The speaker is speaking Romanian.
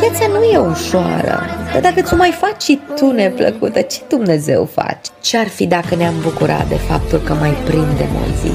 Viața nu e ușoară, dar dacă ți-o mai faci și tu neplăcută, ce Dumnezeu faci? Ce-ar fi dacă ne-am bucurat de faptul că mai prindem o zi?